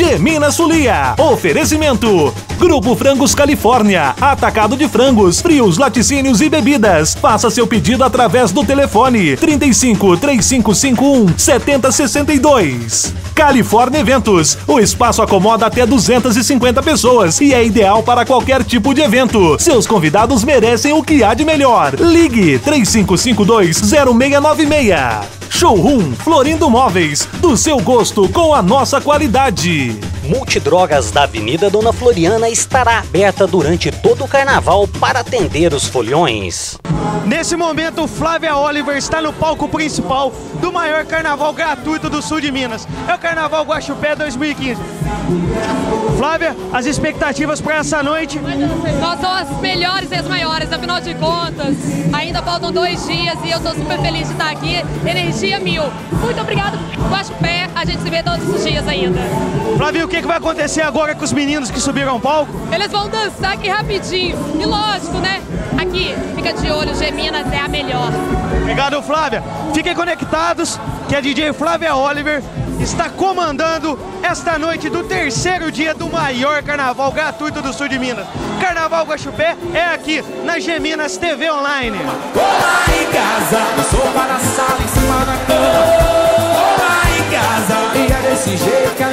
Gemina Sulia. Oferecimento. Grupo Frangos Califórnia. Atacado de frangos, frios, laticínios e bebidas. Faça seu pedido através do telefone 35 3551 7062. Califórnia Eventos. O espaço acomoda até 250 pessoas e é ideal para qualquer tipo de evento. Seus convidados merecem o que há de melhor. Ligue 3552 0696. Showroom Florindo Móveis. Do seu gosto com a nossa qualidade. Multidrogas da Avenida Dona Floriana estará aberta durante todo o carnaval para atender os foliões. Nesse momento, Flávia Oliver está no palco principal do maior carnaval gratuito do sul de Minas. É o Carnaval Guaxupé 2015. Flávia, as expectativas para essa noite? Nós somos as melhores e as maiores, afinal de contas. Ainda faltam dois dias e eu estou super feliz de estar aqui. Energia mil. Muito obrigado, Guaxupé. A gente se vê todos os dias ainda. Flávia, o que, que vai acontecer agora com os meninos que subiram ao palco? Eles vão dançar aqui rapidinho. E lógico, né? Aqui, fica de olho, Geminas é a melhor. Obrigado, Flávia. Fiquem conectados que a DJ Flávia Oliver está comandando esta noite do terceiro dia do maior carnaval gratuito do sul de Minas. Carnaval Guaxupé é aqui na Geminas TV Online. Olá em casa, sofá na desse jeito